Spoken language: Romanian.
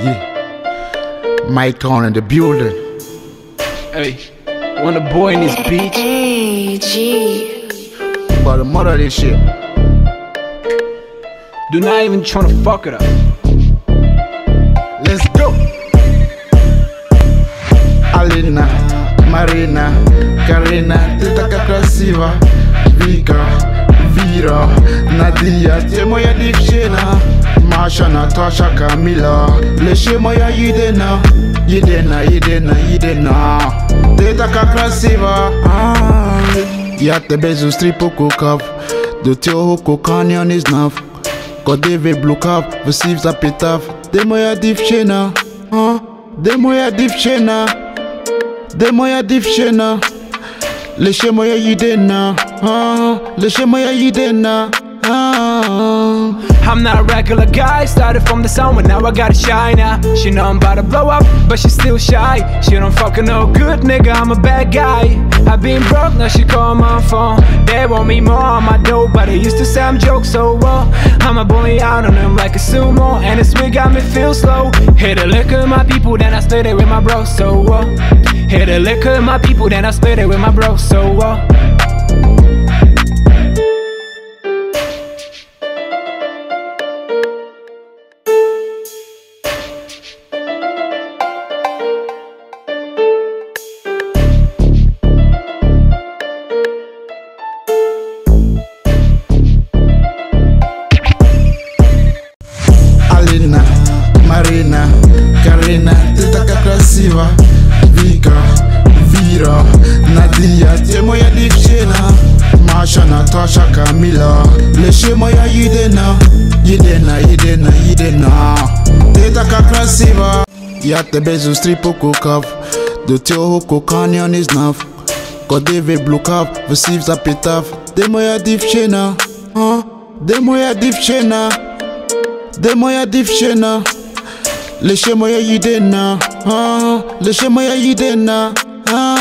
Yeah. Mike Town in the building. Hey, when the boy in this beach, Hey, G. About the mother of this shit. do not even try to fuck it up. Let's go. Alina, Marina, Karina, ty taka krasiwa. Vika, Vira, Nadia, ty moja dziewczyna. Masha, Natasha, Kamila, lesie moja jedyna. Jedyna, jedyna, jedyna. Ty taka krasiwa. Ah. Ja tebe zustri po kokav. Do tього кохання не знав. Коли ви блукав, висів запитав, де моя дівчина? А? Де моя дівчина? Де моя дівчина? Лише моя єдина, а? Лише моя єдина, а? I'm not a regular guy, started from the sun, but now I gotta shine now. She know I'm about to blow up, but she still shy. She don't fucking know good, nigga, I'm a bad guy. I been broke, now she call my phone. They want me more on my dough, but they used to say I'm joke, so well. I'm a bully out on them like a sumo, and this week got me feel slow. Hit the liquor, my people, then I stay there with my bro, so well. Hit the liquor, my people, then I stay there with my bro, so well. Marina, Karina, ty taka krasiwa. Vika, Vira, Nadia, ty moja dziewczyna. Masha, Natasha, Kamila, lesie moja jedyna. Jedyna, jedyna, jedyna. Ty taka krasiwa. Ja tebe zustri po kokav. Do цього кохання не знав. Коли ви блукав, висів запитав, де моя дівчина? А? Де моя дівчина? Де моя дівчина? Laissez-moi y aider, na. Laissez-moi y aider, huh?